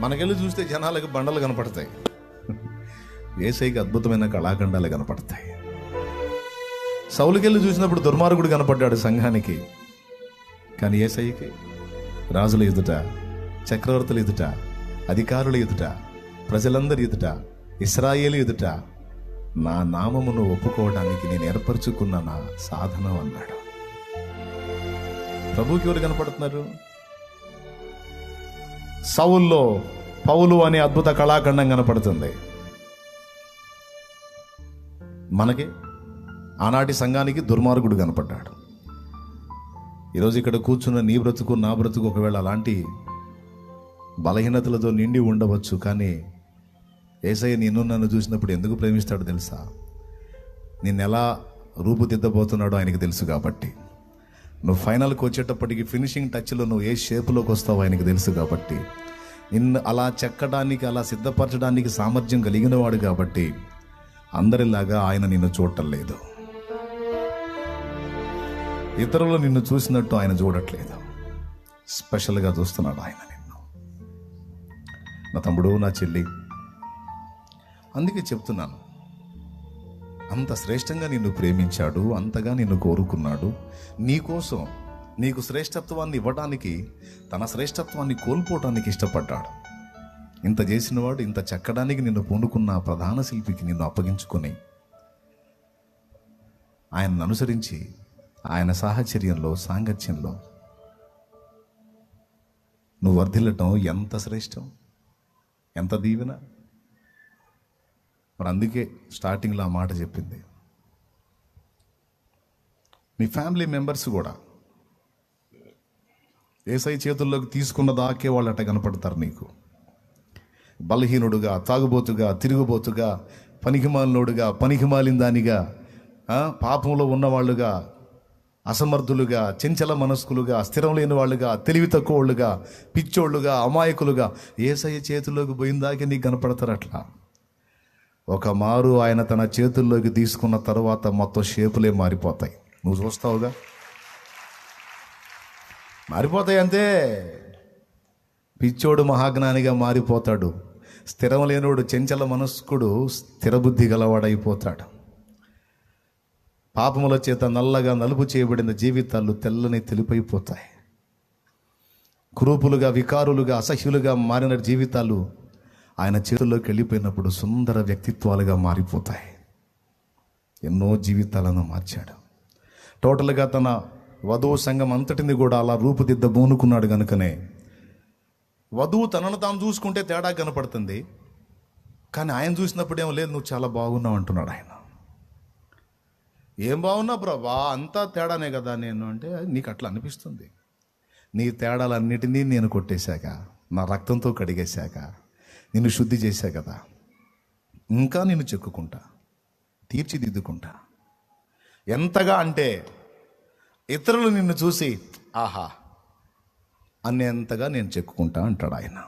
మనకెళ్ళి చూస్తే జనాలకు బండలు కనపడతాయి. ఏసైకి అద్భుతమైన కళాఖండాలు కనపడతాయి. సౌలుకెళ్ళి చూసినప్పుడు దుర్మార్గుడు కనపడ్డాడు సంఘానికి. కానీ ఏసైకి రాజుల ఎదుట చక్రవర్తుల ఎదుట అధికారుల ఎదుట ప్రజలందరి ఎదుట ఇస్రాయేల్ ఎదుట నా నామమును ఒప్పుకోవడానికి నేను ఏర్పరచుకున్న నా సాధనం అన్నాడు. ప్రభుకి ఎవరు కనపడుతున్నారు? సౌల్లో పౌలు అనే అద్భుత కళాఖండం కనపడుతుంది. మనకి ఆనాటి సంఘానికి దుర్మార్గుడు కనపడ్డాడు. ఈరోజు ఇక్కడ కూర్చున్న నీ బ్రతుకు నా బ్రతుకు ఒకవేళ అలాంటి బలహీనతలతో నిండి ఉండవచ్చు కానీ ఏసయ్య నిన్ను నన్ను చూసినప్పుడు ఎందుకు ప్రేమిస్తాడో తెలుసా? నిన్నెలా ఎలా రూపుదిద్దబోతున్నాడో ఆయనకి తెలుసు కాబట్టి. నువ్వు ఫైనల్కి వచ్చేటప్పటికి ఫినిషింగ్ టచ్లో నువ్వు ఏ షేప్లోకి వస్తావో ఆయనకి తెలుసు కాబట్టి. నిన్ను అలా చెక్కడానికి అలా సిద్ధపరచడానికి సామర్థ్యం కలిగిన వాడు కాబట్టి అందరిలాగా ఆయన నిన్ను చూడటం లేదు ఇతరులు నిన్ను చూసినట్టు ఆయన చూడట్లేదు. స్పెషల్గా చూస్తున్నాడు ఆయన నిన్ను. నా తమ్ముడు నా చెల్లి అందుకే చెప్తున్నాను. అంత శ్రేష్టంగా నిన్ను ప్రేమించాడు అంతగా నిన్ను కోరుకున్నాడు. నీకోసం నీకు శ్రేష్టత్వాన్ని ఇవ్వడానికి తన శ్రేష్టత్వాన్ని కోల్పోవటానికి ఇష్టపడ్డాడు. ఇంత చేసినవాడు ఇంత చెక్కడానికి నిన్ను పూనుకున్న ప్రధాన శిల్పికి నిన్ను అప్పగించుకొని ఆయనను అనుసరించి ఆయన సాహచర్యంలో సాంగత్యంలో నువ్వు వర్ధిల్లటం ఎంత శ్రేష్టం? ఎంత దీవెన? మరి అందుకే స్టార్టింగ్లో ఆ మాట చెప్పింది. మీ ఫ్యామిలీ మెంబర్స్ కూడా ఏసై చేతుల్లోకి తీసుకున్న దాకే వాళ్ళు అట్ట కనపడతారు నీకు. బలహీనుడుగా తాగుబోతుగా తిరుగుబోతుగా పనికిమాలినోడుగా పనికిమాలిన దానిగా పాపంలో ఉన్నవాళ్ళుగా అసమర్థులుగా చెంచల మనస్కులుగా స్థిరం లేని వాళ్ళుగా తెలివి తక్కువ వాళ్ళుగా పిచ్చోళ్ళుగా అమాయకులుగా ఏసయ్య చేతుల్లోకి పోయిందాకే నీకు కనపడతారు అట్లా ఒక మారు ఆయన తన చేతుల్లోకి తీసుకున్న తర్వాత మొత్తం షేపులే మారిపోతాయి. నువ్వు చూస్తావుగా? మారిపోతాయి అంతే. పిచ్చోడు మహాజ్ఞానిగా మారిపోతాడు. స్థిరం లేనివాడు చెంచల మనస్కుడు స్థిరబుద్ధి గలవాడైపోతాడు. పాపముల చేత నల్లగా నలుపు చేయబడిన జీవితాలు తెల్లని తెలుపైపోతాయి. కురూపులుగా వికారులుగా అసహ్యులుగా మారిన జీవితాలు ఆయన చేతుల్లోకి వెళ్ళిపోయినప్పుడు సుందర వ్యక్తిత్వాలుగా మారిపోతాయి. ఎన్నో జీవితాలను మార్చాడు. టోటల్గా తన వధువు సంఘం అంతటిని కూడా అలా రూపుదిద్ద బోనుకున్నాడు కనుకనే వధువు తనను తాను చూసుకుంటే తేడా కనపడుతుంది. కానీ ఆయన చూసినప్పుడు ఏమో లేదు నువ్వు చాలా బాగున్నావు అంటున్నాడు ఆయన. ఏం బాగున్నా ప్రభా? అంతా తేడానే కదా నేను అంటే నీకు అట్లా అనిపిస్తుంది. నీ తేడాలన్నిటినీ నేను కొట్టేశాక నా రక్తంతో కడిగేశాక నిన్ను శుద్ధి చేశా కదా. ఇంకా నిన్ను చెక్కుకుంటా తీర్చిదిద్దుకుంటా. ఎంతగా అంటే ఇతరులు నిన్ను చూసి ఆహా అనేంతగా నేను చెక్కుకుంటా అంటాడు ఆయన.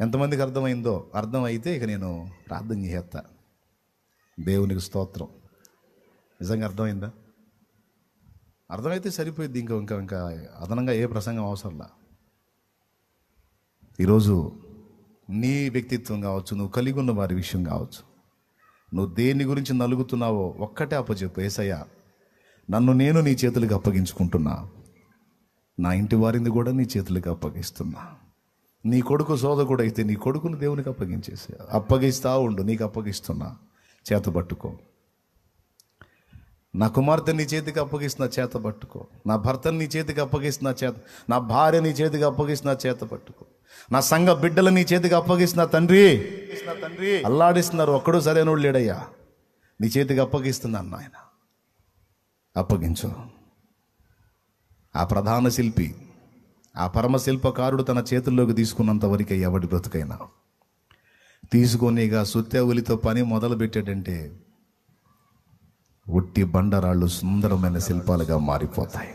ఎంతమందికి అర్థమైందో అర్థమైతే ఇక నేను ప్రార్థన చేస్తా. దేవునికి స్తోత్రం. నిజంగా అర్థమైందా? అర్థమైతే సరిపోయింది ఇంకా ఇంకా ఇంకా అదనంగా ఏ ప్రసంగం అవసరంలా. ఈరోజు నీ వ్యక్తిత్వం కావచ్చు నువ్వు కలిగి ఉన్న వారి విషయం కావచ్చు. నువ్వు దేని గురించి నలుగుతున్నావో ఒక్కటే అప్పచెప్పు. ఏసయ్య నన్ను నేను నీ చేతులకు అప్పగించుకుంటున్నా. నా ఇంటి వారిని కూడా నీ చేతులకు అప్పగిస్తున్నా. నీ కొడుకు సోదకుడు అయితే నీ కొడుకును దేవునికి అప్పగించేసి అప్పగిస్తా ఉండు నీకు అప్పగిస్తున్నా. చేత పట్టుకో. నా కుమార్తె నీ చేతికి అప్పగిస్తున్న చేత పట్టుకో. నా భర్తని నీ చేతికి అప్పగిస్తున్న చేత నా భార్య నీ చేతికి అప్పగిస్తున్న చేత పట్టుకో. నా సంఘ బిడ్డలు నీ చేతికి అప్పగిస్తున్న తండ్రి. తండ్రి. అల్లాడిస్తున్నారు. ఒక్కడు సరైనోడు లేడయ్యా. నీ చేతికి అప్పగిస్తున్నా అన్న ఆయన అప్పగించు. ఆ ప్రధాన శిల్పి ఆ పరమ శిల్పకారుడు తన చేతుల్లోకి తీసుకున్నంత వరకే ఎవడి బ్రతుకైనా. తీసుకొనిగా సుత్తెవులితో పని మొదలు పెట్టాడంటే ఉట్టి బండరాళ్ళు సుందరమైన శిల్పాలుగా మారిపోతాయి.